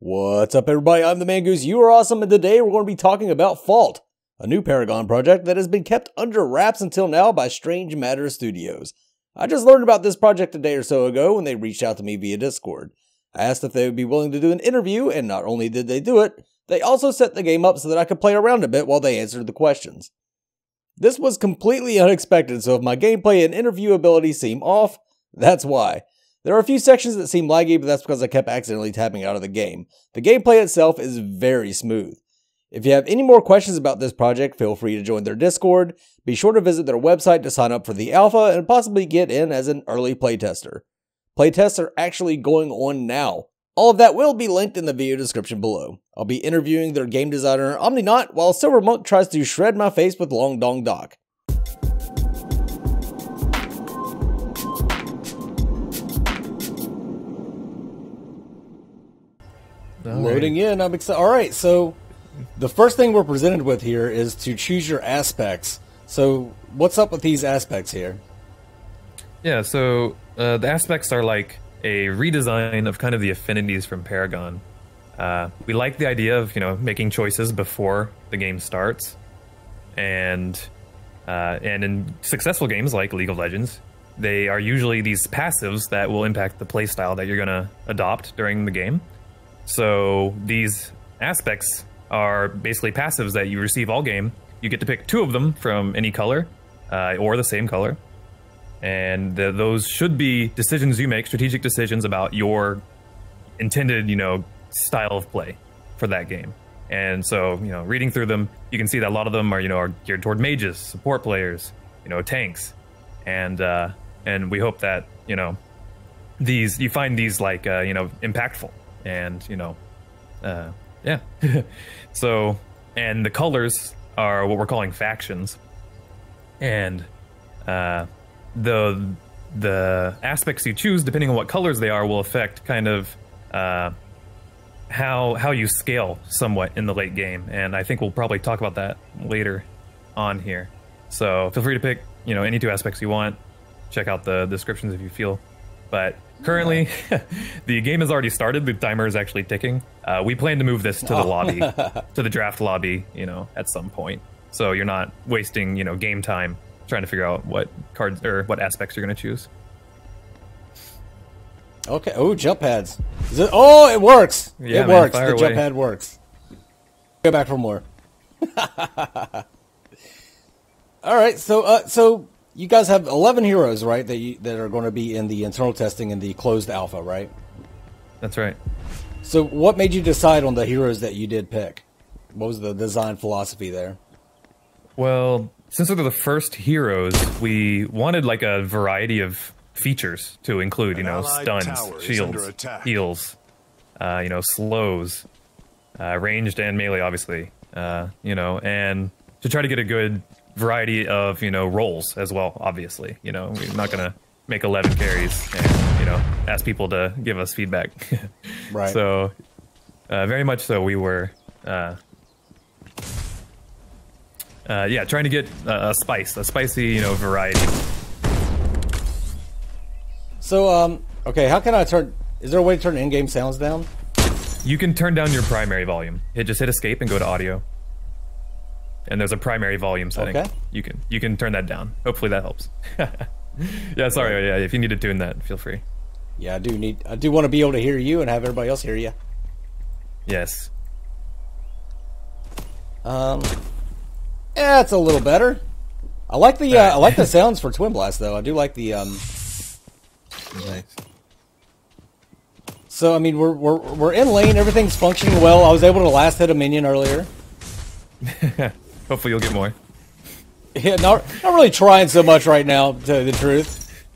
What's up, everybody? I'm the Mangoose. You are awesome, and today we're going to be talking about Fault, a new Paragon project that has been kept under wraps until now by Strange Matter Studios. I just learned about this project a day or so ago when they reached out to me via Discord. I asked if they would be willing to do an interview, and not only did they do it, they also set the game up so that I could play around a bit while they answered the questions. This was completely unexpected, so if my gameplay and interview ability seem off, that's why. There are a few sections that seem laggy, but that's because I kept accidentally tapping out of the game. The gameplay itself is very smooth. If you have any more questions about this project, feel free to join their Discord. Be sure to visit their website to sign up for the alpha and possibly get in as an early playtester. Playtests are actually going on now. All of that will be linked in the video description below. I'll be interviewing their game designer, Omninaut, while Silver Monk tries to shred my face with Long Dong Doc. All Loading in, I'm excited. All right, so the first thing we're presented with here is to choose your aspects. So, what's up with these aspects here? Yeah, so uh, the aspects are like a redesign of kind of the affinities from Paragon. Uh, we like the idea of you know making choices before the game starts, and uh, and in successful games like League of Legends, they are usually these passives that will impact the playstyle that you're gonna adopt during the game. So these aspects are basically passives that you receive all game. You get to pick two of them from any color uh, or the same color. And the, those should be decisions you make, strategic decisions about your intended, you know, style of play for that game. And so, you know, reading through them, you can see that a lot of them are, you know, are geared toward mages, support players, you know, tanks, and uh, and we hope that you know these you find these like uh, you know impactful and you know uh, yeah. So and the colors are what we're calling factions. And uh, the the aspects you choose depending on what colors they are will affect kind of uh, how how you scale somewhat in the late game. And i think we'll probably talk about that later on here. So feel free to pick you know any two aspects you want. Check out the descriptions if you feel. But currently the game has already started the timer is actually ticking uh, we plan to move this to the lobby to the draft lobby you know at some point so you're not wasting you know game time trying to figure out what cards or what aspects you're going to choose Okay. Oh, jump pads. Is it? Oh, it works. Yeah, it man, works. The fire jump pad works. Go back for more. All right. So, uh, so you guys have eleven heroes, right? That you, that are going to be in the internal testing in the closed alpha, right? that's right So, what made you decide on the heroes that you did pick? What was the design philosophy there? Well, since they're the first heroes, we wanted like a variety of features to include. You An know, stuns, shields, heals, uh, you know, slows, uh, ranged and melee, obviously. Uh, you know, and to try to get a good variety of you know roles as well. Obviously, you know, we're not gonna make eleven carries and you know ask people to give us feedback. Right. So, uh, very much so, we were. Uh, uh, yeah, trying to get uh, a spice, a spicy, you know, variety. So, um, okay, how can I turn? Is there a way to turn in-game sounds down? You can turn down your primary volume. Hit just hit escape and go to audio. And there's a primary volume setting. Okay. You can you can turn that down. Hopefully that helps. yeah, sorry. Yeah, if you need to tune that, feel free. Yeah, I do need. I do want to be able to hear you and have everybody else hear you. Yes. Um, yeah, it's a little better. I like the uh, I like the sounds for Twin Blast though. I do like the um. So I mean, we're we're we're in lane. Everything's functioning well. I was able to last hit a minion earlier. Hopefully you'll get more. Yeah, not not really trying so much right now. To tell you the truth,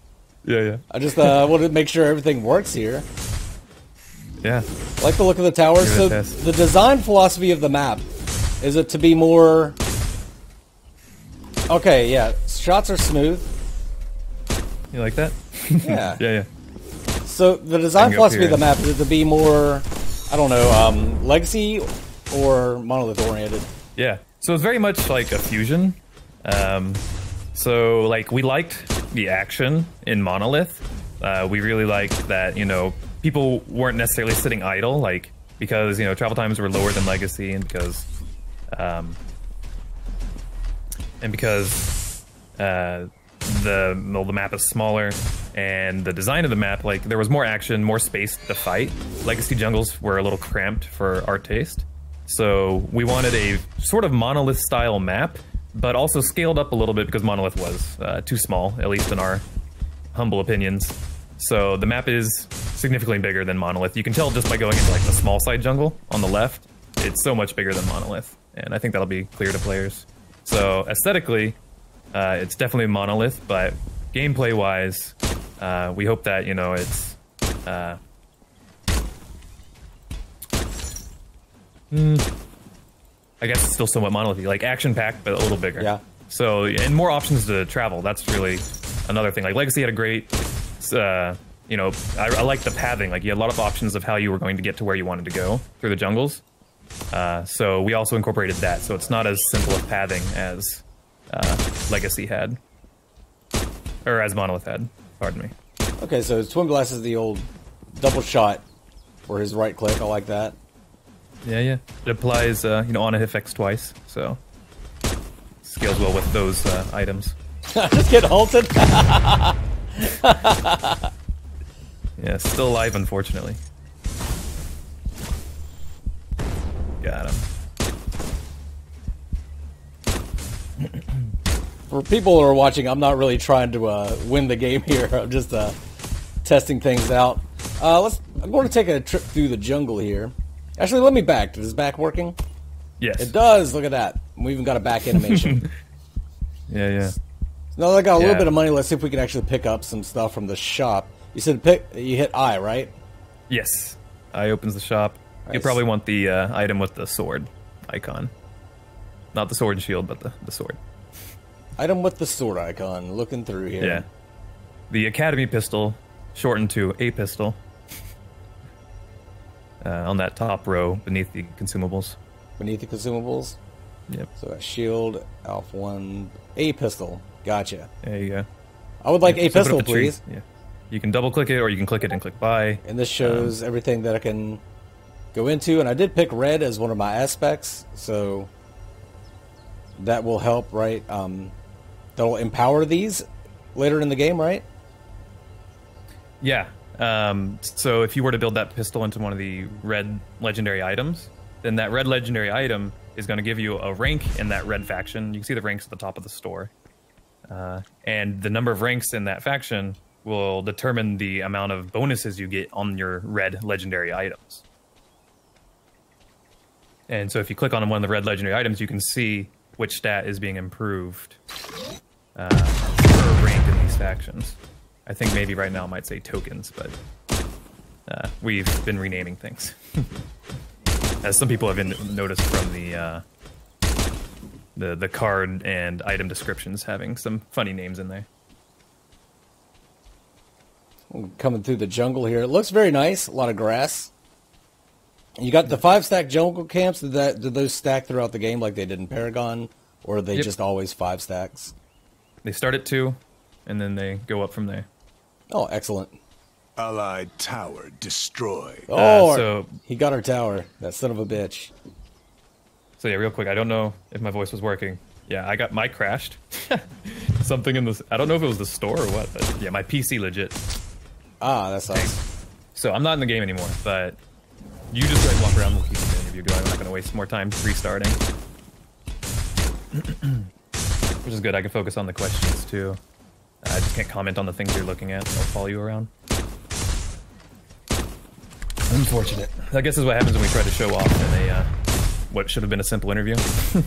Yeah, yeah. I just uh, want to make sure everything works here. Yeah. I like the look of the tower. Give it a So the design philosophy of the map is it to be more. Okay, yeah, shots are smooth. You like that? Yeah. yeah, yeah. So the design philosophy of the map is it to be more, I don't know, um, legacy or monolith oriented. Yeah. So it's very much like a fusion. Um, so like we liked the action in Monolith. Uh, we really liked that you know people weren't necessarily sitting idle. Like because you know travel times were lower than Legacy, and because um, and because uh, the well, the map is smaller and the design of the map like there was more action more space to fight legacy jungles were a little cramped for our taste so we wanted a sort of monolith style map but also scaled up a little bit because monolith was uh, too small at least in our humble opinions so the map is significantly bigger than monolith you can tell just by going into like the small side jungle on the left it's so much bigger than monolith and i think that'll be clear to players so aesthetically uh, it's definitely monolith, but gameplay wise, uh, we hope that you know it's. Mm, I guess it's still somewhat monolithy, like action packed, but a little bigger. Yeah. So and more options to travel. That's really another thing. Like Legacy had a great, uh, you know, I, I like the pathing. Like you had a lot of options of how you were going to get to where you wanted to go through the jungles. Uh, so we also incorporated that. So it's not as simple of pathing as uh, Legacy had, or as Monolith had. Pardon me. Okay, so Twin Blast is the old double shot for his right click. I like that. Yeah, yeah. It applies, uh, you know, on a hitfix twice, so scales well with those uh, items. Just get halted. yeah, still alive, unfortunately. Got him. For people who are watching, I'm not really trying to uh, win the game here. I'm just uh, testing things out. Uh, let's. I'm going to take a trip through the jungle here. Actually, let me back. Is back working? Yes. It does. Look at that. We even got a back animation. yeah, yeah. now that I got a Yeah. little bit of money, let's see if we can actually pick up some stuff from the shop. You said pick. You hit I, right? Yes. I opens the shop. You probably want the uh, item with the sword icon. Not the sword and shield, but the, the sword. Item with the sword icon. Looking through here. Yeah. The Academy pistol, shortened to a pistol. Uh, on that top row beneath the consumables. Beneath the consumables. Yep. So a shield, Alpha One, a pistol. Gotcha. There you go. I would like Yeah, a so pistol, please. Yeah. You can double click it or you can click it and click buy. And this shows everything that I can go into. And I did pick red as one of my aspects, so that will help, right? Um, that'll empower these later in the game, right? Yeah. Um, so if you were to build that pistol into one of the red legendary items, then that red legendary item is going to give you a rank in that red faction. You can see the ranks at the top of the store. Uh, and the number of ranks in that faction will determine the amount of bonuses you get on your red legendary items. And so if you click on one of the red legendary items, you can see which stat is being improved uh, per rank in these factions. I think maybe right now it might say tokens, but uh, we've been renaming things. As some people have noticed from the uh, the the card and item descriptions having some funny names in there. Coming through the jungle here. It looks very nice. A lot of grass. You got the five stack jungle camps. Did that? Did those stack throughout the game like they did in Paragon, or are they Yep. just always five stacks? They start at two, and then they go up from there. Oh, excellent. Allied tower destroyed. Oh, Uh, so- he got our tower. That son of a bitch. So yeah, real quick, I don't know if my voice was working. Yeah, I got my crashed. Something in this. I don't know if it was the store or what, but yeah, my PC legit. Ah, that sucks. So I'm not in the game anymore, but you just like walk around. We'll keep the interview going. I'm not going to waste more time restarting. Which is good. I can focus on the questions too. I just can't comment on the things you're looking at. I'll follow you around. Unfortunate. I guess is what happens when we try to show off in a uh, what should have been a simple interview.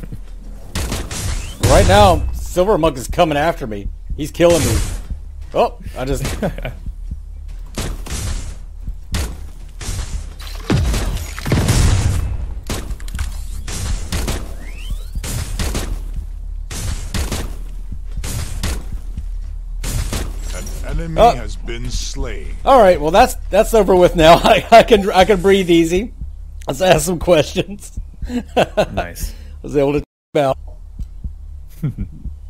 Right now, Silver Monk is coming after me. He's killing me. Oh, I just. enemy Oh. has been slain. All right, well that's that's over with now. I, I can I can breathe easy. Let's ask some questions. nice. I was able to out.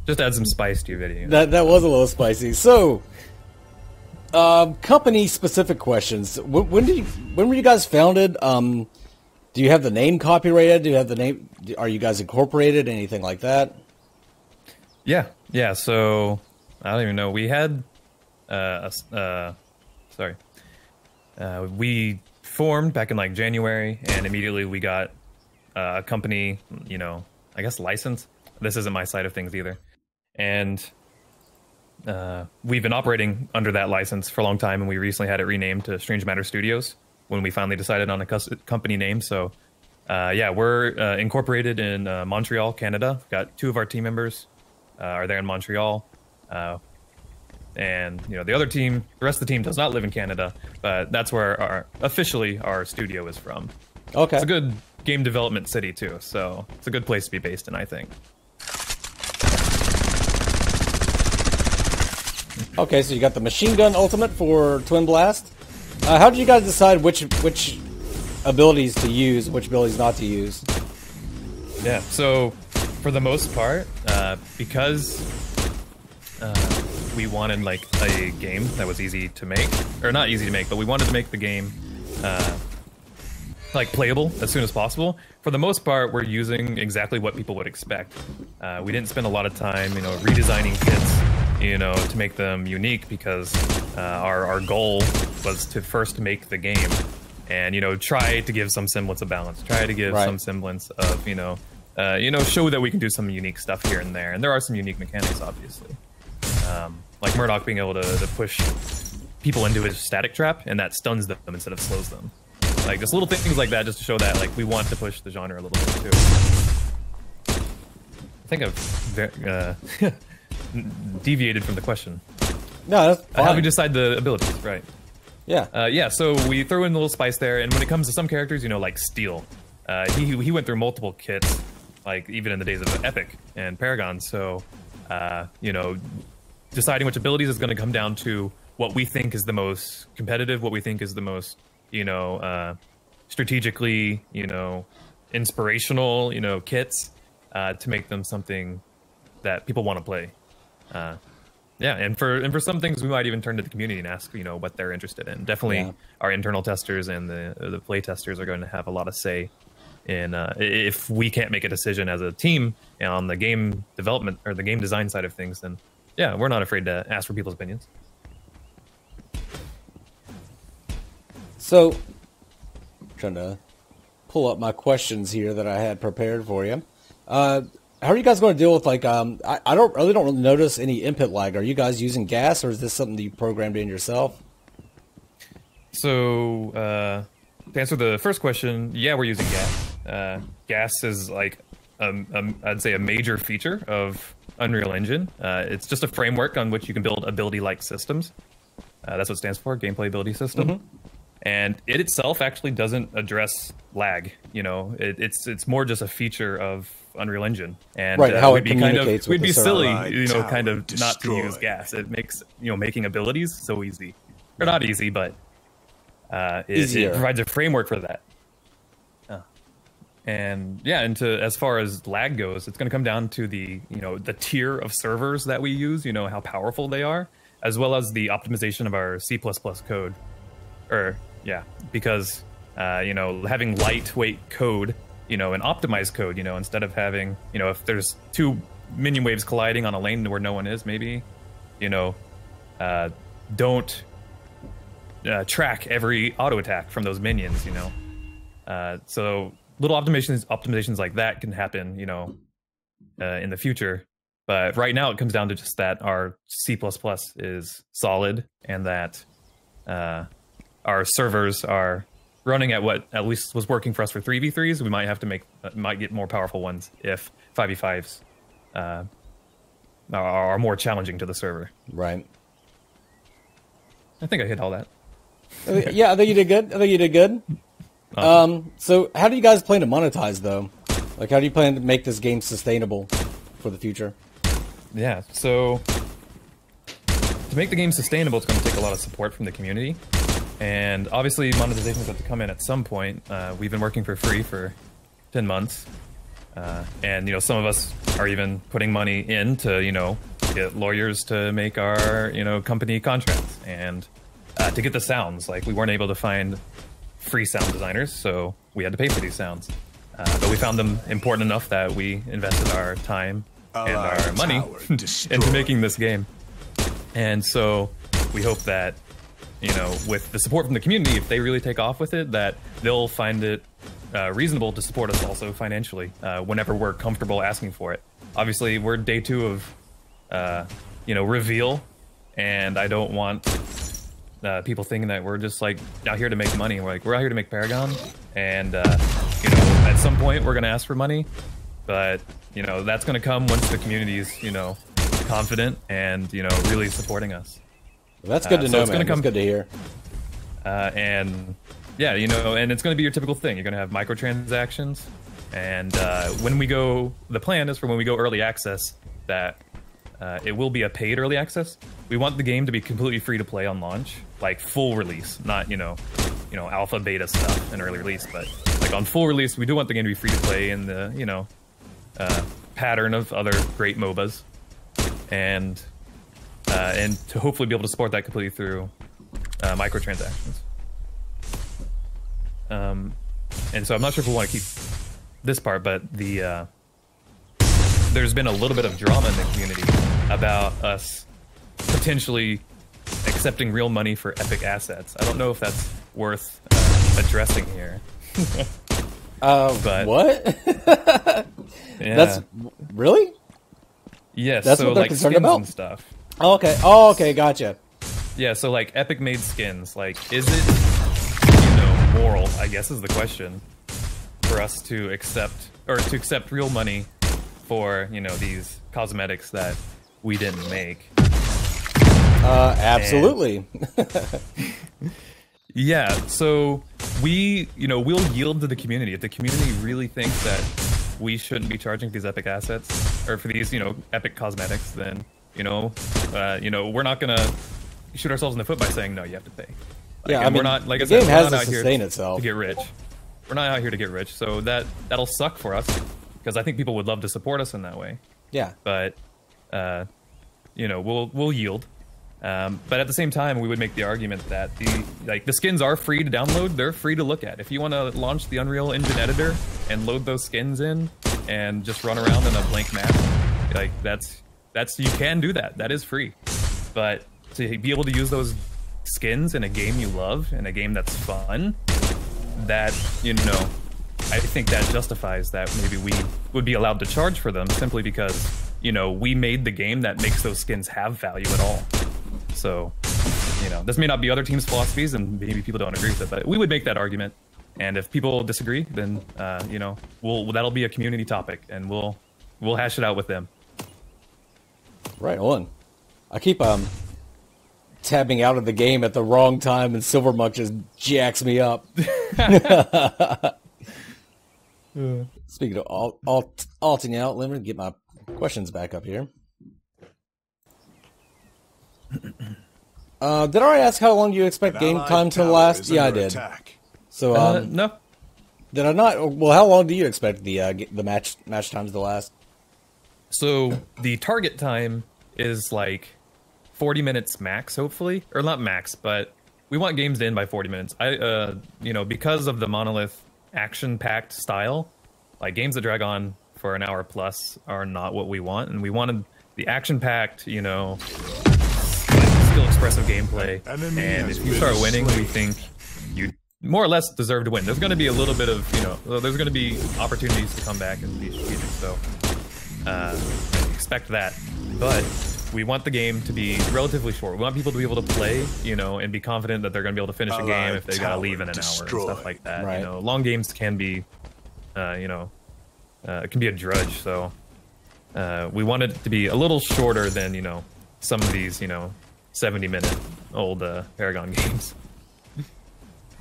Just add some spice to your video. That that was a little spicy. So, um, company specific questions. When, when did you, when were you guys founded? Um, Do you have the name copyrighted? Do you have the name? Are you guys incorporated? Anything like that? Yeah, yeah. So I don't even know. We had, uh, uh sorry, uh, we formed back in like January, and immediately we got uh, a company. You know, I guess license. This isn't my side of things either, and uh, we've been operating under that license for a long time, and we recently had it renamed to Strange Matter Studios when we finally decided on a company name. So, uh, yeah, we're uh, incorporated in uh, Montreal, Canada. We've got two of our team members uh, are there in Montreal, uh, and you know the other team, the rest of the team does not live in Canada, but that's where our officially our studio is from. Okay. It's a good game development city too, so it's a good place to be based in, I think. Okay, so you got the machine gun ultimate for Twin Blast. Uh, how did you guys decide which which abilities to use, which abilities not to use? Yeah. So, for the most part, uh, because uh, we wanted like a game that was easy to make, or not easy to make, but we wanted to make the game uh, like playable as soon as possible. For the most part, we're using exactly what people would expect. Uh, we didn't spend a lot of time, you know, redesigning kits, you know, to make them unique because uh, our our goal was to first make the game and you know try to give some semblance of balance, try to give Right. some semblance of you know. Uh, you know, show that we can do some unique stuff here and there, and there are some unique mechanics, obviously. Um, like Murdock being able to, to push people into his static trap, and that stuns them instead of slows them. Like just little things like that, just to show that like we want to push the genre a little bit too. I think I've uh, deviated from the question. No, that's Uh, How fine. we decide the abilities? Right. yeah. Uh, yeah, so we throw in a little spice there, and when it comes to some characters, you know, like Steel, uh, he he went through multiple kits, like even in the days of Epic and Paragon. So, uh, you know, deciding which abilities is going to come down to what we think is the most competitive, what we think is the most, you know, uh, strategically, you know, inspirational, you know, kits uh, to make them something that people want to play. Uh, yeah, and for and for some things, we might even turn to the community and ask, you know, what they're interested in. Definitely, Yeah. our internal testers and the the play testers are going to have a lot of say in uh, if we can't make a decision as a team on the game development or the game design side of things. Then, yeah, we're not afraid to ask for people's opinions. So, I'm trying to pull up my questions here that I had prepared for you. Uh, how are you guys going to deal with like um? I, I don't really don't notice any input lag. Are you guys using GAS or is this something that you programmed in yourself? So, uh, to answer the first question, yeah, we're using GAS. Uh, GAS is like, um, um, I'd say, a major feature of Unreal Engine. Uh, it's just a framework on which you can build ability-like systems. Uh, that's what it stands for, gameplay ability system. And it itself actually doesn't address lag. You know, it, it's it's more just a feature of Unreal Engine. And Right, uh, how we'd it be kind of we'd be silly, you know, kind of not to use GAS. It makes you know making abilities so easy, or not easy, but uh, it, it provides a framework for that. And yeah, and to as far as lag goes, it's going to come down to the you know the tier of servers that we use. You know how powerful they are, as well as the optimization of our C code. Or yeah, because uh, you know having lightweight code, you know, and optimized code, you know, instead of having you know if there's two minion waves colliding on a lane where no one is, maybe, you know, uh, don't uh, track every auto attack from those minions, you know. Uh, so little optimizations optimizations like that can happen, you know, uh, in the future. But right now, it comes down to just that our C is solid and that uh, our servers are running at what at least was working for us for 3v3s. We might have to make uh, might get more powerful ones if 5v5s uh, are, are more challenging to the server. Right. I think I hit all that. Yeah, I think you did good. I think you did good. Um, so how do you guys plan to monetize though? Like, how do you plan to make this game sustainable for the future? Yeah, so to make the game sustainable, it's going to take a lot of support from the community. And obviously, monetization has to come in at some point. Uh, we've been working for free for 10 months. Uh, and, you know, some of us are even putting money in to, you know, get lawyers to make our, you know, company contracts and uh, to get the sounds. Like, we weren't able to find free sound designers, so we had to pay for these sounds. Uh, but we found them important enough that we invested our time and Allied our money into making this game. And so we hope that, you know, with the support from the community, if they really take off with it, that they'll find it uh, reasonable to support us also financially uh, whenever we're comfortable asking for it. Obviously, we're day two of, uh, you know, reveal, and I don't want uh, people thinking that we're just like out here to make money. We're like we're out here to make Paragon, and uh, you know, at some point we're gonna ask for money, but you know that's gonna come once the community's you know confident and you know really supporting us. That's good Uh, to so know, it's gonna man. That's come- good to hear. Uh, and yeah, you know, and it's going to be your typical thing. You're going to have microtransactions, and uh, when we go, the plan is for when we go early access that uh, it will be a paid early access. We want the game to be completely free to play on launch, like full release, not you know, you know, alpha beta stuff and early release, but like on full release, we do want the game to be free to play in the you know uh, pattern of other great MOBAs, and uh, and to hopefully be able to support that completely through uh, microtransactions. Um, and so I'm not sure if we want to keep this part, but the uh, there's been a little bit of drama in the community about us potentially accepting real money for epic assets. I don't know if that's worth uh, addressing here. Uh, But- what? Yeah. That's really? yes. that's so what they're like concerned skins about? and stuff. Oh, okay. Oh, okay. Gotcha. Yeah, so like Epic made skins. Like, is it you know moral? I guess is the question for us to accept or to accept real money for you know these cosmetics that we didn't make. Uh, absolutely. Yeah, so we you know we'll yield to the community if the community really thinks that we shouldn't be charging for these epic assets or for these you know epic cosmetics. Then you know uh, you know we're not gonna shoot ourselves in the foot by saying no, you have to pay. Like, Yeah, I and mean, we're not like I the said, game has not to out here sustain itself. to get rich. We're not out here to get rich, so that that'll suck for us because I think people would love to support us in that way. yeah. But uh, you know, we'll we'll yield. Um, but at the same time, we would make the argument that the like the skins are free to download. They're free to look at. If you want to launch the Unreal Engine editor and load those skins in and just run around in a blank map, like that's that's you can do that. That is free. But to be able to use those skins in a game you love in a game that's fun, that you know, I think that justifies that maybe we would be allowed to charge for them simply because you know we made the game that makes those skins have value at all. So, you know, this may not be other teams' philosophies, and maybe people don't agree with it, but we would make that argument. And if people disagree, then uh, you know, we'll that'll be a community topic, and we'll we'll hash it out with them. Right on. I keep um tabbing out of the game at the wrong time, and Silver Monk just jacks me up. Speaking of alt, alt, alting out, let me get my questions back up here. Uh, did I already ask how long do you expect game time to last? Yeah, I did. Attack. So, Uh, um, no, did I not? Well, how long do you expect the uh, the match match times to last? So the target time is like 40 minutes max, hopefully, or not max, but we want games to end by 40 minutes. I, uh, you know, because of the monolith action-packed style, like games that drag on for an hour plus are not what we want, and we wanted the action-packed, you know, skill expressive gameplay. Enemy And if you start winning, we think you more or less deserve to win. There's going to be a little bit of, you know, there's going to be opportunities to come back and be strategic. So uh, expect that. But we want the game to be relatively short. We want people to be able to play, you know, and be confident that they're going to be able to finish a game if they got to leave in an hour and stuff like that. Right. You know, long games can be, uh, you know, uh, it can be a drudge. So uh, we want it to be a little shorter than you know some of these, you know, 70 minute old uh, Paragon games.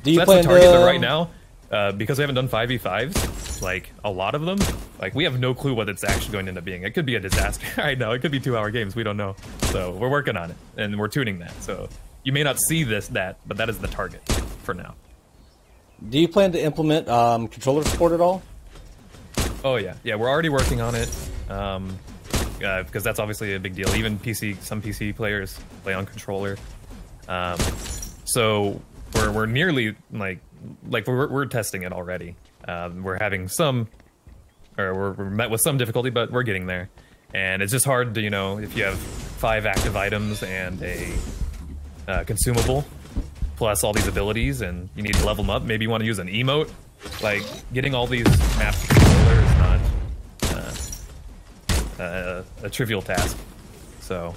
Do you So that's plan the target. to right now, uh, because we haven't done five v fives, like a lot of them, like we have no clue what it's actually going to end up being. It could be a disaster. I know it could be two hour games. We don't know. So we're working on it and we're tuning that. So you may not see this that, but that is the target for now. Do you plan to implement um, controller support at all? Oh yeah, yeah. We're already working on it. Um, uh, because that's obviously a big deal. Even PC, some PC players play on controller. Um, so we're we're nearly like like we're we're testing it already. Um, we're having some, or we're, we're met with some difficulty, but we're getting there. And it's just hard to you know if you have five active items and a uh, consumable, plus all these abilities, and you need to level them up. Maybe you want to use an emote. Like getting all these maps controller is not uh, uh, a trivial task. So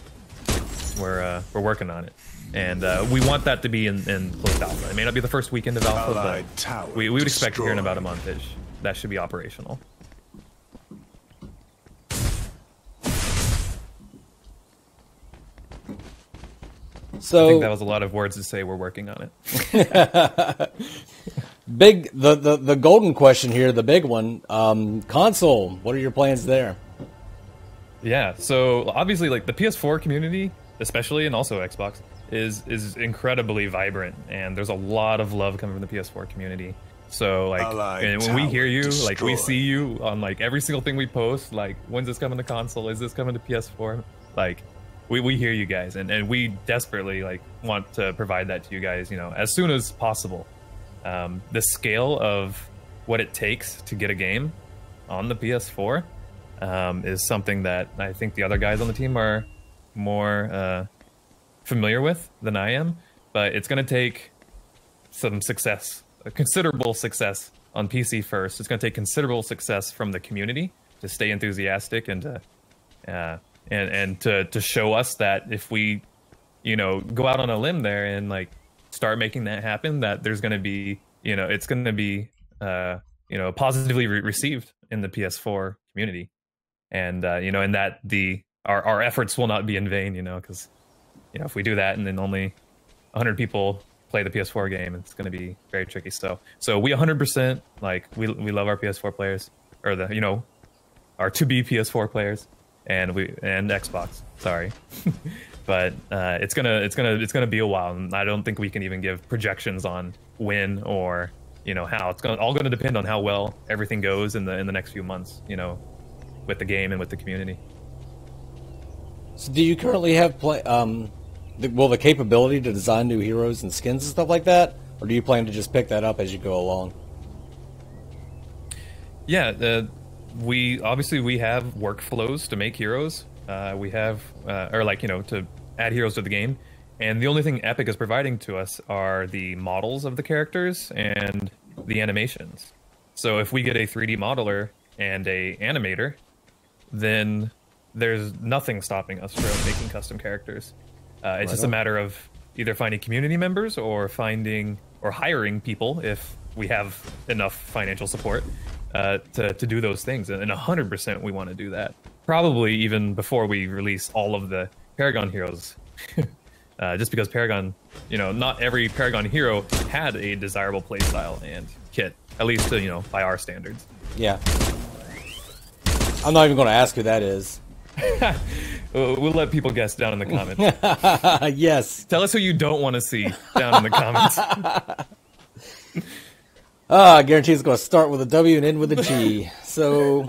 we're uh, we're working on it, and uh, we want that to be in, in closed alpha. It may not be the first weekend of alpha, Allied but we, we would expect to hear in about a destroyed. month-ish. That should be operational. So I So think that was a lot of words to say. We're working on it. big the, the the golden question here, the big one. Um, console. What are your plans there? Yeah, so obviously, like the PS4 community, especially, and also Xbox, is is incredibly vibrant, and there's a lot of love coming from the PS4 community. So like, Allied and when we hear you, like we see you on like every single thing we post, like when's this coming to console? Is this coming to PS4? Like, we, we hear you guys, and and we desperately like want to provide that to you guys, you know, as soon as possible. Um, the scale of what it takes to get a game on the PS4 um, is something that I think the other guys on the team are more uh, familiar with than I am. But it's going to take some success, a considerable success on PC first. It's going to take considerable success from the community to stay enthusiastic and to uh, and and to to show us that if we, you know, go out on a limb there and like start making that happen, that there's going to be, you know, it's going to be, uh, you know, positively re- received in the PS4 community, and uh, you know, and that the our our efforts will not be in vain, you know, because you know if we do that and then only 100 people play the PS4 game, it's going to be very tricky. So so we 100% like we we love our PS4 players or the you know our to be PS4 players and we and Xbox. Sorry, but uh, it's gonna it's gonna it's gonna be a while, and I don't think we can even give projections on when or you know how. It's gonna all gonna depend on how well everything goes in the in the next few months. You know, with the game and with the community. So do you currently have play um, the, well the capability to design new heroes and skins and stuff like that, or do you plan to just pick that up as you go along? Yeah, we obviously we have workflows to make heroes. Uh, we have, uh, or like you know, to add heroes to the game, and the only thing Epic is providing to us are the models of the characters and the animations. So if we get a 3D modeler and a animator, then there's nothing stopping us from making custom characters. Uh, it's just a matter of either finding community members or finding or hiring people if we have enough financial support uh, to, to do those things. And 100% we want to do that. Probably even before we release all of the Paragon heroes. uh, just because Paragon, you know, not every Paragon hero had a desirable playstyle and kit, at least, uh, you know, by our standards. Yeah. I'm not even going to ask who that is. We'll we'll let people guess down in the comments. yes. Tell us who you don't want to see down in the comments. Ah, I guarantee it's going to start with a W and end with a G. So,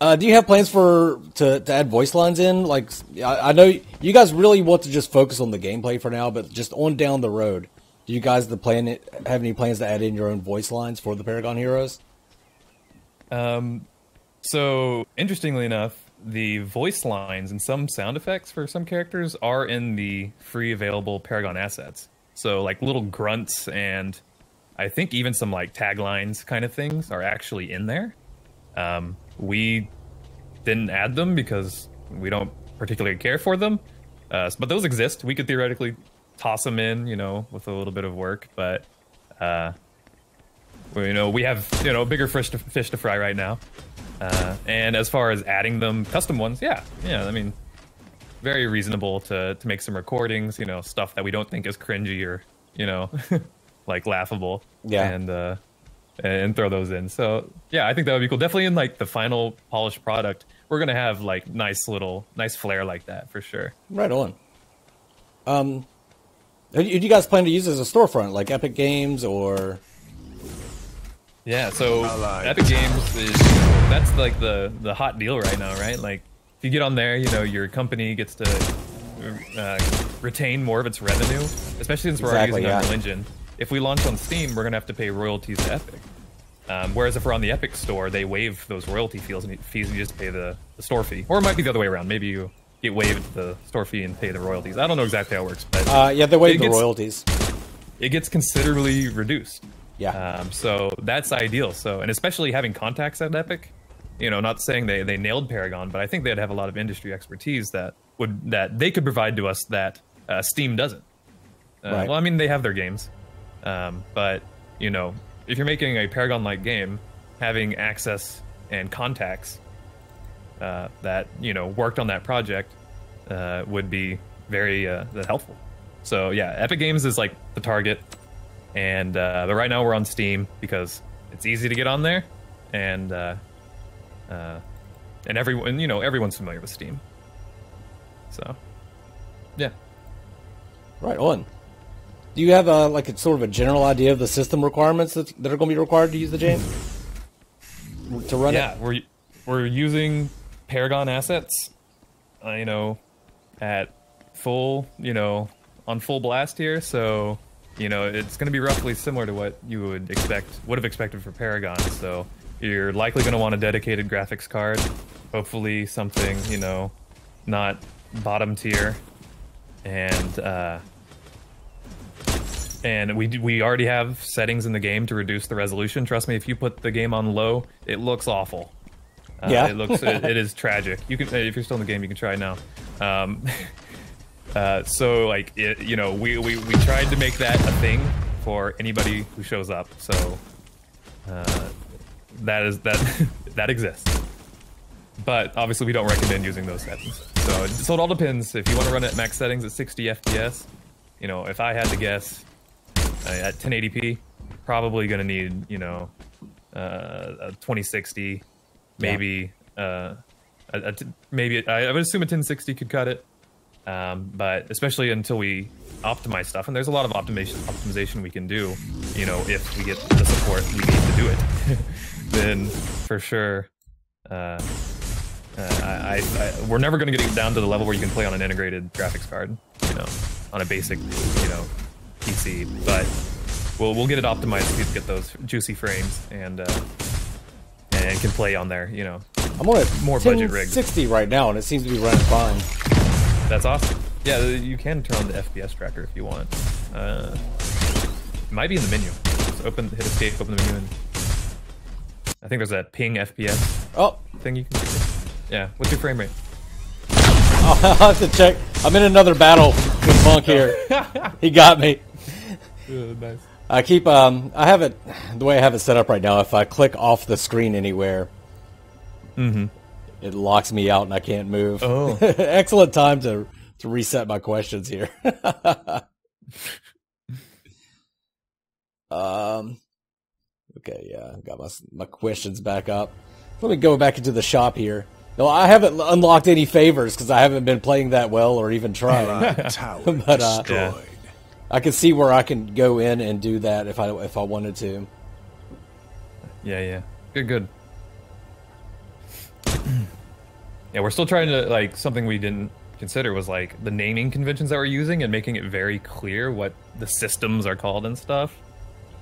uh, do you have plans for to, to add voice lines in? Like, I, I know you guys really want to just focus on the gameplay for now, but just on down the road, do you guys the plan have any plans to add in your own voice lines for the Paragon heroes? Um, So, interestingly enough, the voice lines and some sound effects for some characters are in the free available Paragon assets. So, like little grunts and I think even some like taglines kind of things are actually in there. Um, we didn't add them because we don't particularly care for them, uh, but those exist. We could theoretically toss them in, you know, with a little bit of work, but uh, well, you know, we have you know bigger fish to, fish to fry right now. Uh, and as far as adding them, custom ones, yeah, yeah. I mean, very reasonable to to make some recordings, you know, stuff that we don't think is cringy or you know, like laughable. Yeah. And uh, and throw those in. So yeah, I think that would be cool. Definitely in like the final polished product, we're gonna have like nice little nice flair like that for sure. Right on. Um, do you do you guys plan to use it as a storefront, like Epic Games or? Yeah, so Allied. Epic Games is that's like the the hot deal right now, right? Like if you get on there, you know your company gets to uh, retain more of its revenue, especially since we're already Exactly, using yeah. Unreal Engine. if we launch on Steam, we're gonna have to pay royalties to Epic. Um, whereas if we're on the Epic store, they waive those royalty fees and fees and you just pay the, the store fee. Or it might be the other way around. Maybe you get waived the store fee and pay the royalties. I don't know exactly how it works, but Uh, yeah, they waive It the gets- royalties. it gets considerably reduced. Yeah. Um, so that's ideal. So, and especially having contacts at Epic, you know, not saying they, they nailed Paragon, but I think they'd have a lot of industry expertise that would that they could provide to us that uh, Steam doesn't. Uh, Right. Well, I mean, they have their games, um, but you know, if you're making a Paragon-like game, having access and contacts uh, that you know worked on that project uh, would be very uh, helpful. So yeah, Epic Games is like the target, and uh, but right now we're on Steam because it's easy to get on there, and uh, uh, and everyone you know everyone's familiar with Steam. So yeah, Right on. Do you have a like a sort of a general idea of the system requirements that, that are going to be required to use the game to run yeah, it? Yeah, we're we're using Paragon assets, uh, you know, at full you know on full blast here. So you know it's going to be roughly similar to what you would expect would have expected for Paragon. So you're likely going to want a dedicated graphics card, hopefully something you know not bottom tier, and uh, and we we already have settings in the game to reduce the resolution. Trust me, if you put the game on low, it looks awful. Uh, Yeah. it looks it, it is tragic. You can if you're still in the game, you can try it now. Um, uh, so like it, you know, we, we we tried to make that a thing for anybody who shows up. So uh, that is that that exists. But obviously, we don't recommend using those settings. So, so it all depends. If you want to run it at max settings at 60 FPS, you know, if I had to guess, uh, at 1080p, probably gonna need, you know, uh, a 2060, maybe, uh, a, a t- maybe I, I would assume a 1060 could cut it. Um, but especially until we optimize stuff, and there's a lot of optimization optimization we can do. You know, if we get the support we need to do it, then for sure. Uh, uh, I, I, we're never going to get down to the level where you can play on an integrated graphics card, you know, on a basic, you know, PC. But we'll we'll get it optimized to get those juicy frames and uh, and can play on there. You know, I'm on a More budget rig. 60 right now, and it seems to be running fine. That's awesome. Yeah, you can turn on the FPS tracker if you want. Uh, it might be in the menu. Just open, hit escape, open the menu, and I think there's a ping FPS Oh, thing you can. Do. Yeah, what's your frame rate? Oh, I'll have to check. I'm in another battle with Monk here. he got me. nice. I keep um I have it the way I have it set up right now. If I click off the screen anywhere, it locks me out and I can't move. Oh. excellent time to to reset my questions here. um, okay, yeah, got my my questions back up. Let me go back into the shop here. No, I haven't unlocked any favors because I haven't been playing that well or even trying. Tower But, uh, destroyed. I can see where I can go in and do that if I if I wanted to. Yeah, yeah. Good, good. yeah, we're still trying to like something we didn't consider was like the naming conventions that we're using and making it very clear what the systems are called and stuff.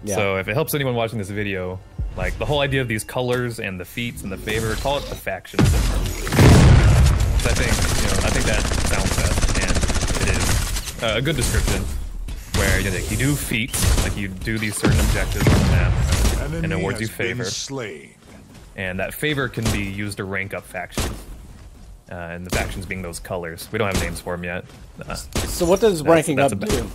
Yeah. So if it helps anyone watching this video, like the whole idea of these colors and the feats and the favor, call it the faction system. 'Cause I think you know, I think that sounds best, and it is uh, a good description. Where you know, like, you do feats, like you do these certain objectives on the map, Enemy and awards you favor slain. And that favor can be used to rank up factions. Uh, and the factions being those colors. We don't have names for them yet. Uh, So what does ranking that's up do?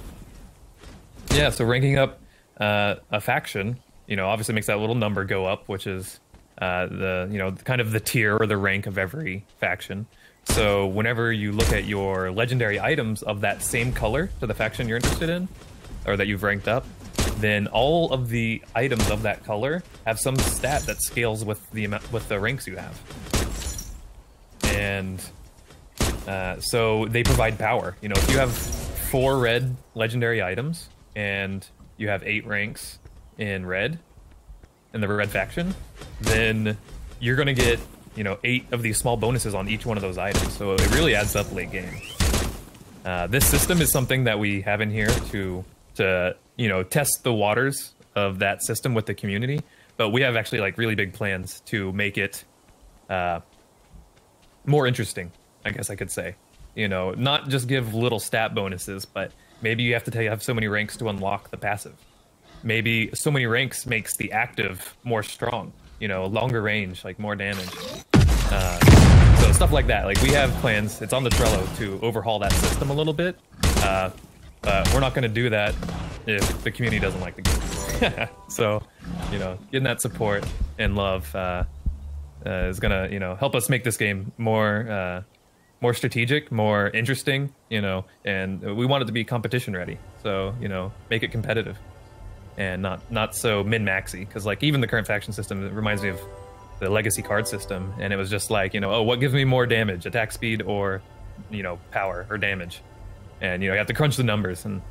yeah, so ranking up uh, a faction, you know, obviously makes that little number go up, which is uh, the you know kind of the tier or the rank of every faction. So whenever you look at your legendary items of that same color to the faction you're interested in, or that you've ranked up, then all of the items of that color have some stat that scales with the amount with the ranks you have. And uh, so they provide power. You know, if you have four red legendary items and you have eight ranks in red in the red faction, then you're gonna get you know eight of these small bonuses on each one of those items. So it really adds up late game. Uh, this system is something that we have in here to to you know test the waters of that system with the community. But we have actually like really big plans to make it uh, more interesting. I guess I could say, you know, not just give little stat bonuses, but maybe you have to have so many ranks to unlock the passive. Maybe so many ranks makes the active more strong. You know, longer range, like more damage. Uh, so stuff like that. Like we have plans. It's on the Trello to overhaul that system a little bit. Uh, but we're not going to do that if the community doesn't like the game. so, you know, getting that support and love uh, uh, is gonna, you know, help us make this game more, uh, more strategic, more interesting. You know, and we want it to be competition ready. So, you know, make it competitive and not not so min maxy. Because like even the current faction system reminds me of the legacy card system, and it was just like, you know, oh, what gives me more damage, attack speed or, you know, power or damage, and you know, you have to crunch the numbers and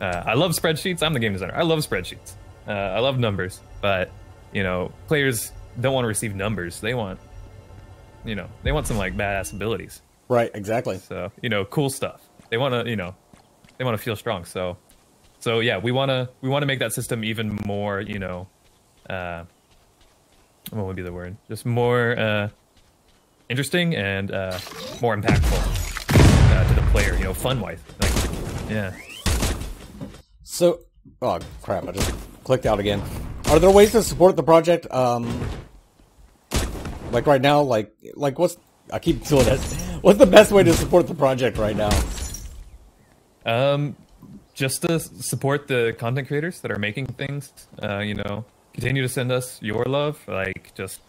uh, I love spreadsheets. I'm the game designer. I love spreadsheets. Uh, I love numbers, but you know, players don't want to receive numbers. They want, you know, they want some like badass abilities. Right. Exactly. So you know, cool stuff. They want to, you know, they want to feel strong. So, so yeah, we want to we want to make that system even more, you know, uh, what would be the word? Just more uh, interesting and uh, more impactful player. You know, fun wise. Like, yeah. So, oh crap! I just clicked out again. Are there ways to support the project? Um, like right now, like like what's I keep doing it. What's the best way to support the project right now? Um, just to support the content creators that are making things. Uh, you know, continue to send us your love. Like just,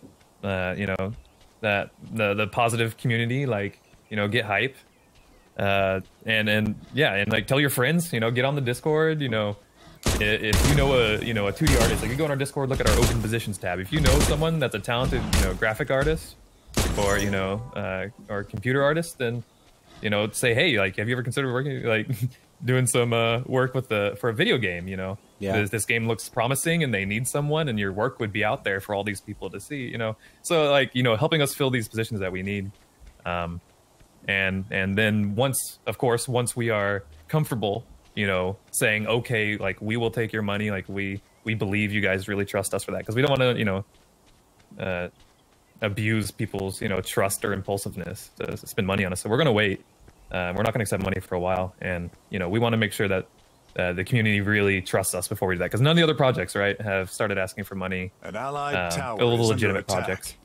uh, you know, that the the positive community. Like you know, get hype. Uh, and and yeah, and like tell your friends. You know, get on the Discord. You know, if you know a you know a 2D artist, like you go on our Discord, look at our open positions tab. If you know someone that's a talented you know graphic artist or you know uh, or computer artist, then you know say hey, like have you ever considered working like doing some uh, work with the for a video game? You know, Yeah. this, this game looks promising and they need someone, and your work would be out there for all these people to see. You know, so like you know helping us fill these positions that we need. Um, and and then once of course once we are comfortable you know saying okay like we will take your money like we we believe you guys really trust us for that. Because we don't want to you know uh abuse people's you know trust or impulsiveness to spend money on us. So we're going to wait. Uh, we're not going to accept money for a while. And you know we want to make sure that uh, the community really trusts us before we do that. Because none of the other projects right have started asking for money. An allied uh, tower legitimate attack.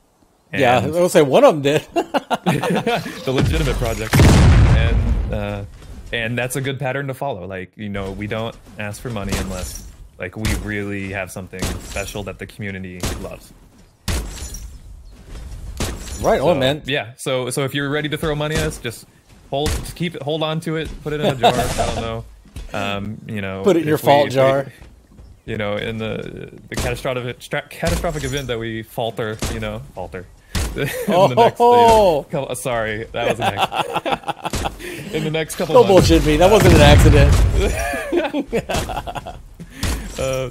Projects yeah, I And- say one of them did. the legitimate project. And uh, and that's a good pattern to follow. Like you know we don't ask for money unless like we really have something special that the community loves. Right on, man. yeah. So so if you're ready to throw money at us just hold just keep it hold on to it. Put it in a jar. I don't know. Um you know Put it in your we- fault if we- jar. you know in the the catastrophic stra- catastrophic event that we falter you know falter in the next, you know, Oh. couple- sorry, that was an accident. in the next couple Don't months, bullshit me. That wasn't an accident. uh,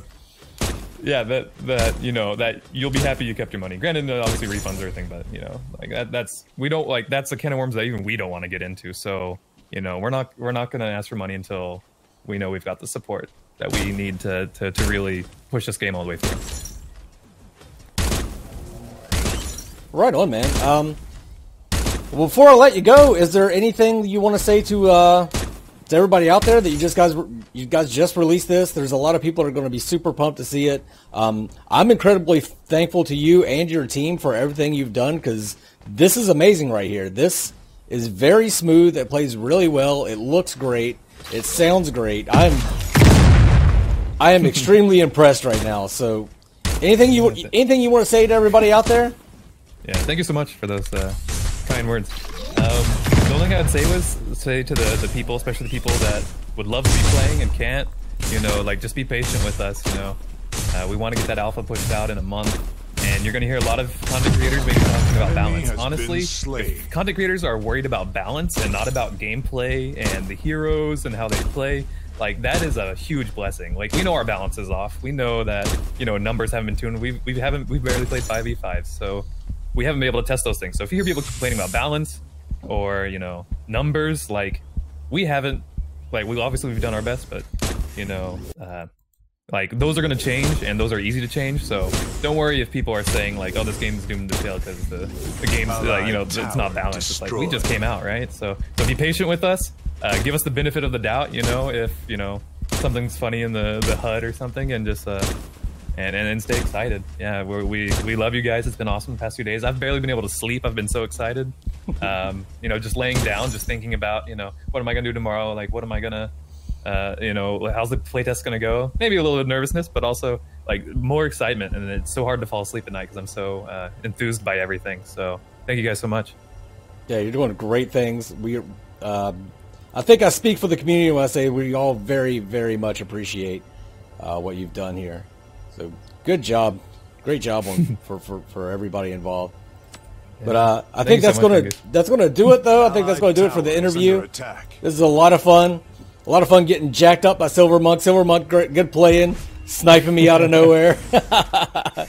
yeah, that that you know that you'll be happy you kept your money. Granted, obviously refunds or everything, but you know, like that that's we don't like that's the can of worms that even we don't want to get into. So you know, we're not we're not gonna ask for money until we know we've got the support that we need to to, to really push this game all the way through. Right on, man. Um, before I let you go, is there anything you want to say to uh, to everybody out there that you just guys you guys just released this? There's a lot of people that are going to be super pumped to see it. Um, I'm incredibly thankful to you and your team for everything you've done because this is amazing right here. This is very smooth. It plays really well. It looks great. It sounds great. I'm I am extremely impressed right now. So, anything you anything you want to say to everybody out there? Yeah, thank you so much for those uh, kind words. Um, the only thing I'd say was say to the, the people, especially the people that would love to be playing and can't, you know, like just be patient with us. You know, uh, we want to get that alpha pushed out in a month, and you're going to hear a lot of content creators maybe talking about balance. Honestly, if content creators are worried about balance and not about gameplay and the heroes and how they play. Like that is a huge blessing. Like we know our balance is off. We know that you know numbers haven't been tuned. We we haven't we barely played five v five, so we haven't been able to test those things. So if you hear people complaining about balance or you know numbers, like we haven't, like we obviously we've done our best, but you know, uh, like those are going to change and those are easy to change. So don't worry if people are saying like, "Oh, this game's doomed to fail because the the game's like you know it's not balanced." It's like we just came out, right? So so be patient with us. Uh, give us the benefit of the doubt. You know, if you know something's funny in the the HUD or something, and just uh, and and, and stay excited. Yeah, we're, we we love you guys. It's been awesome the past few days. I've barely been able to sleep. I've been so excited. Um, you know, just laying down, just thinking about you know what am I gonna do tomorrow? Like what am I gonna uh, you know, how's the playtest gonna go? Maybe a little bit of nervousness, but also like more excitement. And it's so hard to fall asleep at night because I'm so uh, enthused by everything. So thank you guys so much. Yeah, you're doing great things. We, um, I think I speak for the community when I say we all very, very much appreciate uh, what you've done here. So good job, great job on, for, for for everybody involved. But uh, I Thank think you so that's gonna Angus. that's gonna do it though. I think that's gonna do it for the interview. This is a lot of fun. A lot of fun getting jacked up by Silver Monk. Silver Monk, great, good playing, sniping me out of nowhere. but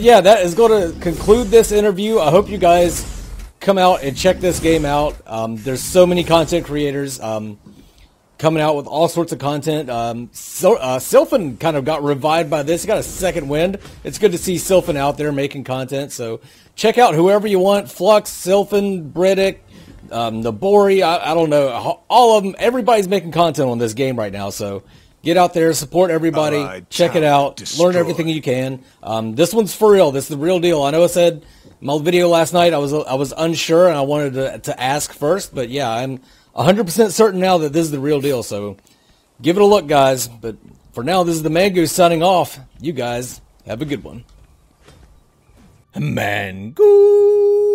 yeah, that is going to conclude this interview. I hope you guys come out and check this game out. Um, there's so many content creators um, coming out with all sorts of content. Um, so, uh, Sylphin kind of got revived by this. He got a second wind. It's good to see Sylphin out there making content. So check out whoever you want: Flux, Sylphin, Britick, um, Nabori. I, I don't know. All of them. Everybody's making content on this game right now. So get out there, support everybody, check it out, learn everything you can. Um, this one's for real. This is the real deal. I know I said my video last night I was I was unsure and I wanted to, to ask first, but yeah, I'm 100% certain now that this is the real deal. So give it a look, guys. But for now, this is the Mangoose signing off. You guys have a good one. Mangoose.